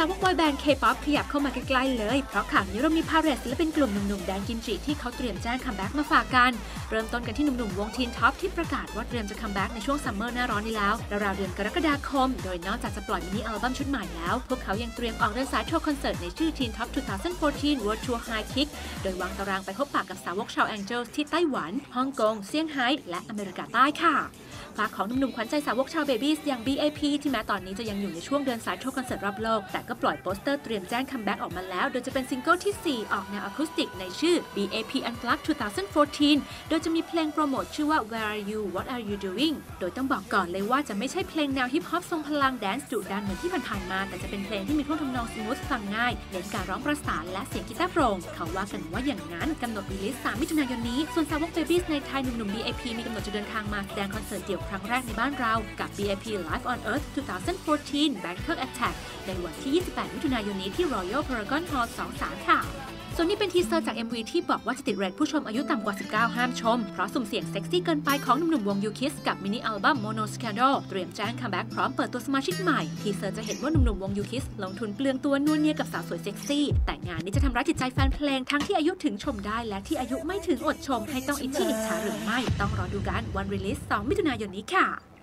อยแบนด์เคป๊อปขยับเข้ามาใกล้ๆเลย เพราะข่าวนี้เรามีพาเหรดศิลปินกลุ่มหนุ่มๆแดนกิมจิที่เขาเตรียมแจ้ง comeback มาฝากกัน เริ่มต้นกันที่หนุ่มๆวง Teen Top ที่ประกาศว่าเตรียมจะ comeback ในช่วง summer หน้าร้อนนี้แล้วราวๆเดือนกรกฎาคม โดยนอกจากจะปล่อยมินิอัลบั้มชุดใหม่แล้ว พวกเขายังเตรียมออกเดินสายทัวร์คอนเสิร์ตในชื่อ Teen Top 2014 World Tour High Kick โดยวางตารางไปพบปะกับสาวกชาว Angel ที่ไต้หวันฮ่องกงเซี่ยงไฮ้และอเมริกาใต้ค่ะฟากของหนุ่มๆขวัญใจสาวกชาว Baby อย่าง BAP ที่แม้ตอนนี้จะยังอยู่ในช่วงเดินสายทัวร์คอนเสิร์ตรอบโลกแต่ก็ปล่อยโปสเตอร์เตรียมแจ้ง comeback ออกมาแล้ว โดยจะเป็นซิงเกิลที่ 4 ออกแนวอะคูสติกในชื่อ BAP Unplugged 2014 โดยจะมีเพลงโปรโมทชื่อว่า Where Are You What Are You Doing โดยต้องบอกก่อนเลยว่าจะไม่ใช่เพลงแนวฮิปฮอปทรงพลังแดนซ์ดุดันเหมือนที่ผ่านๆมา แต่จะเป็นเพลงที่มีท่วงทำนอง smooth ฟังง่ายเน้นการร้องประสานและเสียงกีตาร์โปร่งเขาว่ากันว่าอย่างนั้นกำหนด release 3 มิถุนายนนี้ ส่วนสาวก Baby ในไทยหนุ่มๆ BAP มีกำหนดจะเดินทางมาแสดงคอนเสิร์ตเดี่ยวครั้งแรกในบ้านเรากับ BAP Live on Earth 2014 Bangkok Attack ในวันที่28 มิถุนายนนี้ที่ Royal Paragon Hall 2สาค่ะ ส่วนนี้เป็น teaser จาก MV ที่บอกว่าจะติดเรทผู้ชมอายุต่ำกว่า 19 ห้ามชม เพราะสุ่มเสี่ยงเซ็กซี่เกินไปของหนุ่มๆวง U-Kiss กับมินิอัลบั้ม Mono Scandal เตรียมแจ้ง comeback พร้อมเปิดตัวสมาชิกใหม่ teaser จะเห็นว่าหนุ่มๆวง U-Kiss ลงทุนเปลืองตัวนัวเนียกับสาวสวยเซ็กซี่ แต่งานนี้จะทำร้ายจิตใจแฟนเพลงทั้งที่อายุถึงชมได้และที่อายุไม่ถึงอดชม ให้ต้องอิจฉาอิจฉาหรือไม่ ต้องรอดูกันวัน release 2 มิถุนายนนี้ค่ะ